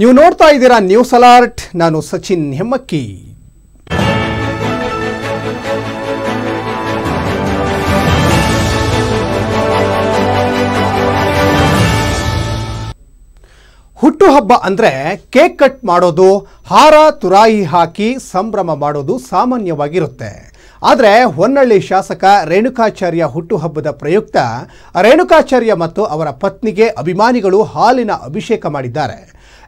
ನೀವು ನೋಡ್ತಾ ಇದ್ದೀರಾ ನ್ಯೂಸ್ ಅಲರ್ಟ್. ನಾನು ಸಚಿನ್ ಹೆಮ್ಮಕ್ಕಿ. ಹುಟ್ಟುಹಬ್ಬ ಅಂದರೆ ಕೇಕ್ ಕಟ್ ಮಾಡೋದು, ಹಾರ ತುರಾಯಿ ಹಾಕಿ ಸಂಭ್ರಮ ಮಾಡೋದು ಸಾಮಾನ್ಯವಾಗಿರುತ್ತೆ. ಆದರೆ ಹೊನ್ನಳ್ಳಿ ಶಾಸಕ ರೇಣುಕಾಚಾರ್ಯ ಹುಟ್ಟುಹಬ್ಬದ ಪ್ರಯುಕ್ತ, ರೇಣುಕಾಚಾರ್ಯ ಮತ್ತು ಅವರ ಪತ್ನಿಗೆ ಅಭಿಮಾನಿಗಳು ಹಾಲಿನ ಅಭಿಷೇಕ ಮಾಡಿದ್ದಾರೆ.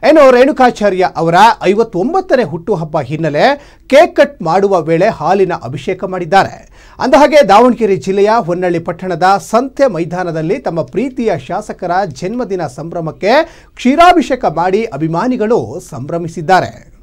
ಏನು ರೇಣುಕಾಚಾರ್ಯ ಅವರ ಐವತ್ತೊಂಬತ್ತನೇ ಹುಟ್ಟುಹಬ್ಬ ಹಿನ್ನೆಲೆ ಕೇಕ್ ಕಟ್ ಮಾಡುವ ವೇಳೆ ಹಾಲಿನ ಅಭಿಷೇಕ ಮಾಡಿದ್ದಾರೆ. ಅಂದಹಾಗೆ, ದಾವಣಗೆರೆ ಜಿಲ್ಲೆಯ ಹೊನ್ನಳ್ಳಿ ಪಟ್ಟಣದ ಸಂತೆ ಮೈದಾನದಲ್ಲಿ ತಮ್ಮ ಪ್ರೀತಿಯ ಶಾಸಕರ ಜನ್ಮದಿನ ಸಂಭ್ರಮಕ್ಕೆ ಕ್ಷೀರಾಭಿಷೇಕ ಮಾಡಿ ಅಭಿಮಾನಿಗಳು ಸಂಭ್ರಮಿಸಿದ್ದಾರೆ.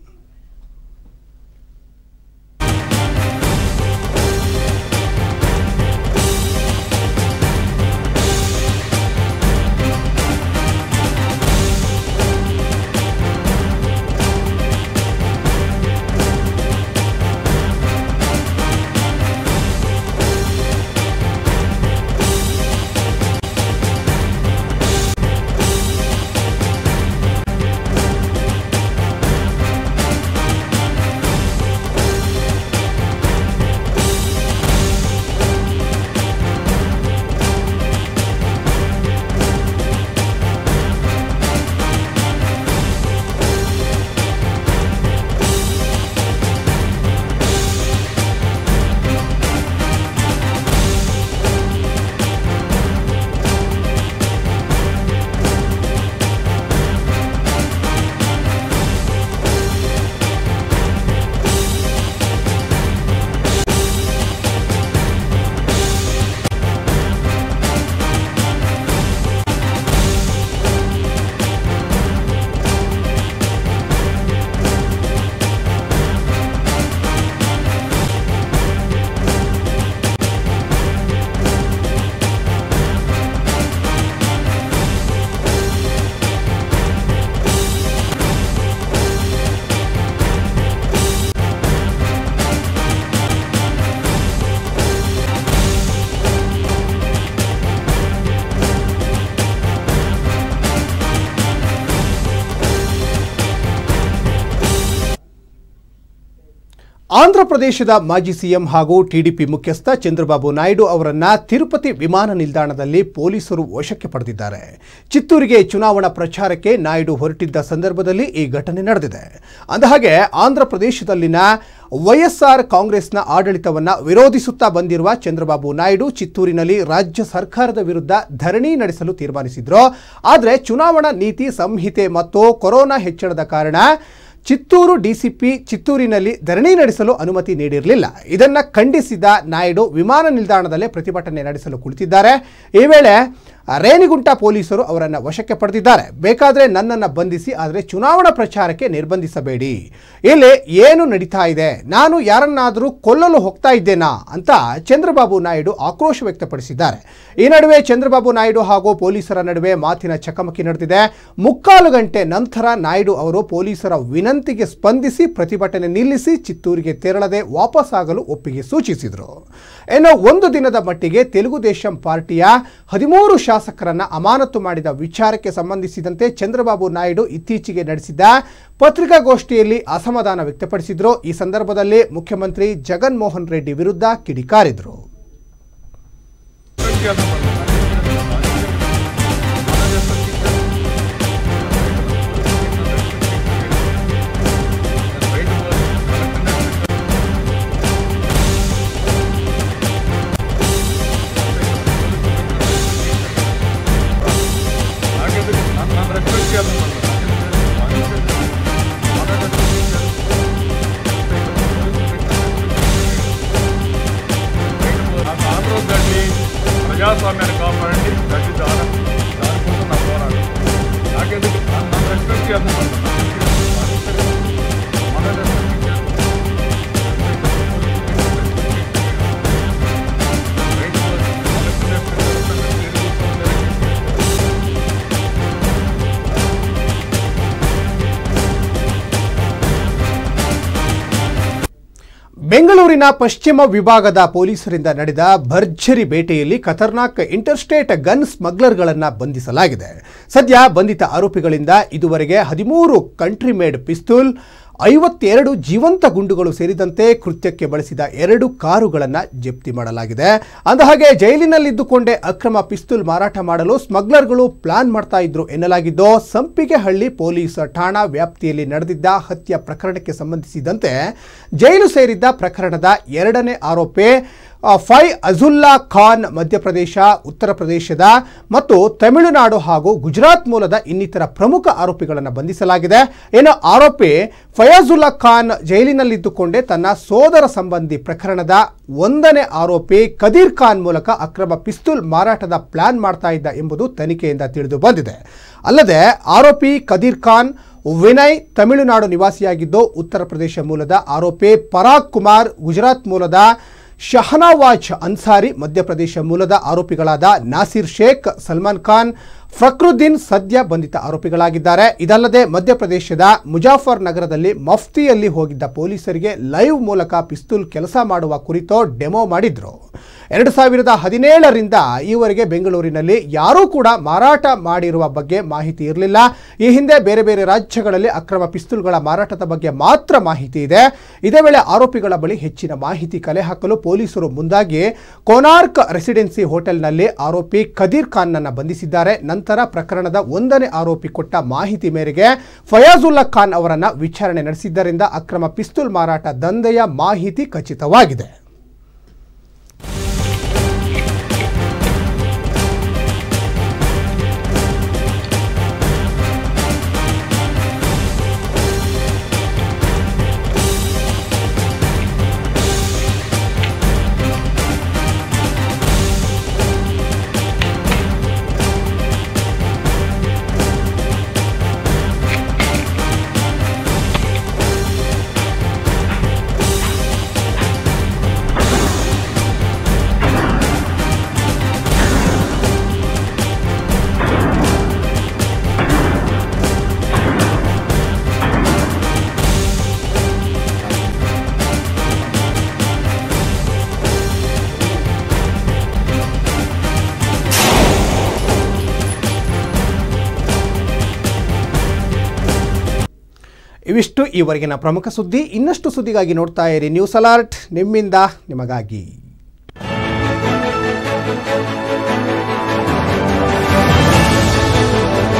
ಆಂಧ್ರ ಪ್ರದೇಶದ ಮಾಜಿ ಸಿಎಂ ಹಾಗೂ ಟಿಡಿಪಿ ಮುಖ್ಯಸ್ಥ ಚಂದ್ರಬಾಬು ನಾಯ್ಡು ಅವರನ್ನ ತಿರುಪತಿ ವಿಮಾನ ನಿಲ್ದಾಣದಲ್ಲಿ ಪೊಲೀಸರು ವಶಕ್ಕೆ ಪಡೆದಿದ್ದಾರೆ. ಚಿತ್ತೂರಿಗೆ ಚುನಾವಣಾ ಪ್ರಚಾರಕ್ಕೆ ನಾಯ್ಡು ಹೊರಟಿದ್ದ ಸಂದರ್ಭದಲ್ಲಿ ಈ ಘಟನೆ ನಡೆದಿದೆ. ಅಂದಹಾಗೆ, ಆಂಧ್ರ ಪ್ರದೇಶದಲ್ಲಿನ ವೈಎಸ್ಆರ್ ಕಾಂಗ್ರೆಸ್ನ ಆಡಳಿತವನ್ನ ವಿರೋಧಿಸುತ್ತಾ ಬಂದಿರುವ ಚಂದ್ರಬಾಬು ನಾಯ್ಡು ಚಿತ್ತೂರಿನಲ್ಲಿ ರಾಜ್ಯ ಸರ್ಕಾರದ ವಿರುದ್ಧ ಧರಣಿ ನಡೆಸಲು ತೀರ್ಮಾನಿಸಿದ್ರು. ಆದರೆ, ಚುನಾವಣಾ ನೀತಿ ಸಂಹಿತೆ ಮತ್ತು ಕೊರೋನಾ ಹೆಚ್ಚಳದ ಕಾರಣ ಚಿತ್ತೂರು ಡಿಸಿಪಿ ಚಿತ್ತೂರಿನಲ್ಲಿ ಧರಣಿ ನಡೆಸಲು ಅನುಮತಿ ನೀಡಿರಲಿಲ್ಲ. ಇದನ್ನು ಖಂಡಿಸಿದ ನಾಯ್ಡು ವಿಮಾನ ನಿಲ್ದಾಣದಲ್ಲೇ ಪ್ರತಿಭಟನೆ ನಡೆಸಲು ಕುಳಿತಿದ್ದಾರೆ. ಈ ವೇಳೆ ರೇಣಿಗುಂಟ ಪೊಲೀಸರು ಅವರನ್ನು ವಶಕ್ಕೆ ಪಡೆದಿದ್ದಾರೆ. ಬೇಕಾದರೆ ನನ್ನನ್ನು ಬಂಧಿಸಿ, ಆದರೆ ಚುನಾವಣಾ ಪ್ರಚಾರಕ್ಕೆ ನಿರ್ಬಂಧಿಸಬೇಡಿ. ಇಲ್ಲಿ ಏನು ನಡೀತಾ ಇದೆ? ನಾನು ಯಾರನ್ನಾದರೂ ಕೊಲ್ಲಲು ಹೋಗ್ತಾ ಇದ್ದೇನಾ? ಅಂತ ಚಂದ್ರಬಾಬು ನಾಯ್ಡು ಆಕ್ರೋಶ ವ್ಯಕ್ತಪಡಿಸಿದ್ದಾರೆ. ಈ ನಡುವೆ ಚಂದ್ರಬಾಬು ನಾಯ್ಡು ಹಾಗೂ ಪೊಲೀಸರ ನಡುವೆ ಮಾತಿನ ಚಕಮಕಿ ನಡೆದಿದೆ. ಮುಕ್ಕಾಲು ಗಂಟೆ ನಂತರ ನಾಯ್ಡು ಅವರು ಪೊಲೀಸರ ವಿನಂತಿಗೆ ಸ್ಪಂದಿಸಿ ಪ್ರತಿಭಟನೆ ನಿಲ್ಲಿಸಿ ಚಿತ್ತೂರಿಗೆ ತೆರಳದೆ ವಾಪಸ್ಸಾಗಲು ಒಪ್ಪಿಗೆ ಸೂಚಿಸಿದರು. ಇನ್ನು ಒಂದು ದಿನದ ಮಟ್ಟಿಗೆ ತೆಲುಗು ದೇಶಂ ಪಾರ್ಟಿಯ ಹದಿಮೂರು ಶಾಸಕರನ್ನ ಅಮಾನತು ಮಾಡಿದ ವಿಚಾರಕ್ಕೆ ಸಂಬಂಧಿಸಿದಂತೆ ಚಂದ್ರಬಾಬು ನಾಯ್ಡು ಇತ್ತೀಚೆಗೆ ನಡೆಸಿದ ಪತ್ರಿಕಾಗೋಷ್ಠಿಯಲ್ಲಿ ಅಸಮಾಧಾನ ವ್ಯಕ್ತಪಡಿಸಿದ್ರು. ಈ ಸಂದರ್ಭದಲ್ಲಿ ಮುಖ್ಯಮಂತ್ರಿ ಜಗನ್ಮೋಹನ್ ರೆಡ್ಡಿ ವಿರುದ್ಧ ಕಿಡಿಕಾರಿದರು. ಬೆಂಗಳೂರಿನ ಪಶ್ಚಿಮ ವಿಭಾಗದ ಪೊಲೀಸರಿಂದ ನಡೆದ ಭರ್ಜರಿ ಬೇಟೆಯಲ್ಲಿ ಖತರ್ನಾಕ್ ಇಂಟರ್ಸ್ಟೇಟ್ ಗನ್ ಸ್ಮಗ್ಲರ್ಗಳನ್ನು ಬಂಧಿಸಲಾಗಿದೆ. ಸದ್ಯ ಬಂಧಿತ ಆರೋಪಿಗಳಿಂದ ಇದುವರೆಗೆ ಹದಿಮೂರು ಕಂಟ್ರಿ ಮೇಡ್ ಪಿಸ್ತೂಲ್ ಐವತ್ತೆರಡು ಜೀವಂತ ಗುಂಡುಗಳು ಸೇರಿದಂತೆ ಕೃತ್ಯಕ್ಕೆ ಬಳಸಿದ ಎರಡು ಕಾರುಗಳನ್ನು ಜಪ್ತಿ ಮಾಡಲಾಗಿದೆ. ಅಂದಹಾಗೆ ಜೈಲಿನಲ್ಲಿದ್ದುಕೊಂಡೇ ಅಕ್ರಮ ಪಿಸ್ತೂಲ್ ಮಾರಾಟ ಮಾಡಲು ಸ್ಮಗ್ಲರ್ಗಳು ಪ್ಲಾನ್ ಮಾಡ್ತಾ ಇದ್ರು ಎನ್ನಲಾಗಿದ್ದು, ಸಂಪಿಗೆಹಳ್ಳಿ ಪೊಲೀಸ್ ಠಾಣಾ ವ್ಯಾಪ್ತಿಯಲ್ಲಿ ನಡೆದಿದ್ದ ಹತ್ಯೆ ಪ್ರಕರಣಕ್ಕೆ ಸಂಬಂಧಿಸಿದಂತೆ ಜೈಲು ಸೇರಿದ್ದ ಪ್ರಕರಣದ ಎರಡನೇ ಆರೋಪಿ ಫೈ ಅಜುಲ್ಲಾ ಖಾನ್ ಮಧ್ಯಪ್ರದೇಶ, ಉತ್ತರ ಪ್ರದೇಶದ ಮತ್ತು ತಮಿಳುನಾಡು ಹಾಗೂ ಗುಜರಾತ್ ಮೂಲದ ಇನ್ನಿತರ ಪ್ರಮುಖ ಆರೋಪಿಗಳನ್ನು ಬಂಧಿಸಲಾಗಿದೆ. ಏನು ಆರೋಪಿ ಫಯಾಜುಲ್ಲಾ ಖಾನ್ ಜೈಲಿನಲ್ಲಿದ್ದುಕೊಂಡೇ ತನ್ನ ಸೋದರ ಸಂಬಂಧಿ ಪ್ರಕರಣದ ಒಂದನೇ ಆರೋಪಿ ಕದೀರ್ ಖಾನ್ ಮೂಲಕ ಅಕ್ರಮ ಪಿಸ್ತೂಲ್ ಮಾರಾಟದ ಪ್ಲಾನ್ ಮಾಡ್ತಾ ಇದ್ದ ಎಂಬುದು ತನಿಖೆಯಿಂದ ತಿಳಿದು ಬಂದಿದೆ. ಅಲ್ಲದೆ ಆರೋಪಿ ಕದೀರ್ ಖಾನ್ ವಿನಯ್ ತಮಿಳುನಾಡು ನಿವಾಸಿಯಾಗಿದ್ದು, ಉತ್ತರ ಪ್ರದೇಶ ಮೂಲದ ಆರೋಪಿ ಪರಾಗ್ ಕುಮಾರ್, ಗುಜರಾತ್ ಮೂಲದ ಶಹನವಾಜ್ ಅನ್ಸಾರಿ ಮಧ್ಯಪ್ರದೇಶ ಮೂಲದ ಆರೋಪಿಗಳಾದ ನಾಸಿರ್ ಶೇಖ್ ಸಲ್ಮಾನ್ ಖಾನ್ ಫಕ್ರುದ್ದೀನ್ ಸದ್ಯ ಬಂಧಿತ ಆರೋಪಿಗಳಾಗಿದ್ದಾರೆ. ಇದಲ್ಲದೆ ಮಧ್ಯಪ್ರದೇಶದ ಮುಜಾಫರ್ ನಗರದಲ್ಲಿ ಮಫ್ತಿಯಲ್ಲಿ ಹೋಗಿದ್ದ ಪೊಲೀಸರಿಗೆ ಲೈವ್ ಮೂಲಕ ಪಿಸ್ತೂಲ್ ಕೆಲಸ ಮಾಡುವ ಕುರಿತು ಡೆಮೋ ಮಾಡಿದ್ರು. ಎರಡು ಸಾವಿರದ ಹದಿನೇಳರಿಂದ ಈವರೆಗೆ ಬೆಂಗಳೂರಿನಲ್ಲಿ ಯಾರೂ ಕೂಡ ಮಾರಾಟ ಮಾಡಿರುವ ಬಗ್ಗೆ ಮಾಹಿತಿ ಇರಲಿಲ್ಲ. ಈ ಹಿಂದೆ ಬೇರೆ ಬೇರೆ ರಾಜ್ಯಗಳಲ್ಲಿ ಅಕ್ರಮ ಪಿಸ್ತೂಲ್ಗಳ ಮಾರಾಟದ ಬಗ್ಗೆ ಮಾತ್ರ ಮಾಹಿತಿ ಇದೆ. ಇದೇ ವೇಳೆ ಆರೋಪಿಗಳ ಬಳಿ ಹೆಚ್ಚಿನ ಮಾಹಿತಿ ಕಲೆ ಹಾಕಲು ಪೊಲೀಸರು ಮುಂದಾಗಿ ಕೋನಾರ್ಕ್ ರೆಸಿಡೆನ್ಸಿ ಹೋಟೆಲ್ನಲ್ಲಿ ಆರೋಪಿ ಕದೀರ್ ಖಾನ್ನನ್ನು ಬಂಧಿಸಿದ್ದಾರೆ. ನಂತರ ಪ್ರಕರಣದ ಒಂದನೇ ಆರೋಪಿ ಕೊಟ್ಟ ಮಾಹಿತಿ ಮೇರೆಗೆ ಫಯಾಜುಲ್ಲಾ ಖಾನ್ ಅವರನ್ನು ವಿಚಾರಣೆ ನಡೆಸಿದ್ದರಿಂದ ಅಕ್ರಮ ಪಿಸ್ತೂಲ್ ಮಾರಾಟ ದಂಧೆಯ ಮಾಹಿತಿ ಖಚಿತವಾಗಿದೆ. ಇವಿಷ್ಟು ಈವರೆಗಿನ ಪ್ರಮುಖ ಸುದ್ದಿ. ಇನ್ನಷ್ಟು ಸುದ್ದಿಗಾಗಿ ನೋಡ್ತಾ ಇರಿ. ನ್ಯೂಸ್ ಅಲರ್ಟ್ ನಿಮ್ಮಿಂದ ನಿಮಗಾಗಿ.